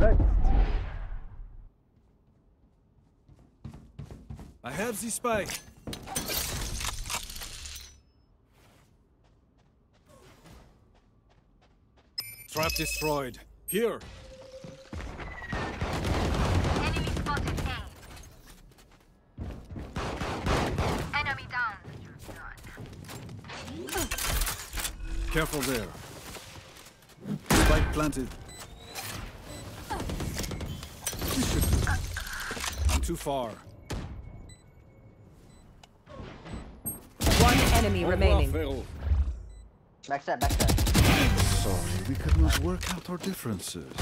Next. I have the spike. Trap destroyed. Here. Enemy spotted A. Enemy down. Careful there. Spike planted. Too far. One enemy remaining. Fail. Backside, backside. Sorry, we could not work out our differences.